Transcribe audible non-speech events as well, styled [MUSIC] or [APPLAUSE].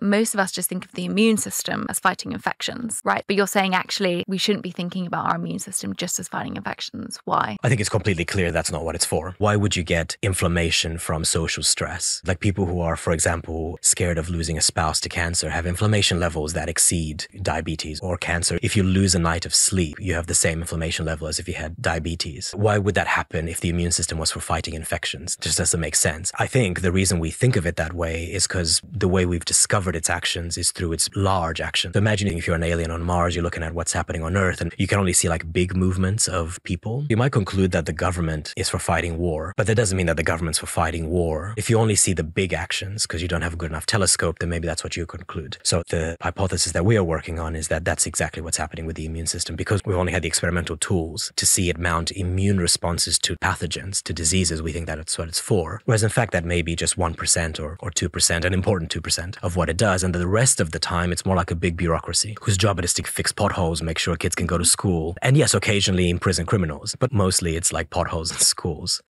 Most of us just think of the immune system as fighting infections, right? But you're saying actually we shouldn't be thinking about our immune system just as fighting infections. Why? I think it's completely clear that's not what it's for. Why would you get inflammation from social stress? Like people who are, for example, scared of losing a spouse to cancer have inflammation levels that exceed diabetes or cancer. If you lose a night of sleep, you have the same inflammation level as if you had diabetes. Why would that happen if the immune system was for fighting infections? Just doesn't make sense. I think the reason we think of it that way is because the way we've discovered its actions is through its large action. So imagine if you're an alien on Mars, you're looking at what's happening on Earth and you can only see like big movements of people. You might conclude that the government is for fighting war, but that doesn't mean that the government's for fighting war. If you only see the big actions because you don't have a good enough telescope, then maybe that's what you conclude. So the hypothesis that we are working on is that that's exactly what's happening with the immune system because we've only had the experimental tools to see it mount immune responses to pathogens, to diseases. We think that it's what it's for. Whereas in fact, that may be just 1% or, or 2%, an important 2% of what it does. And the rest of the time, it's more like a big bureaucracy whose job it is to fix potholes, make sure kids can go to school. And yes, occasionally imprison criminals, but mostly it's like potholes in [LAUGHS] schools.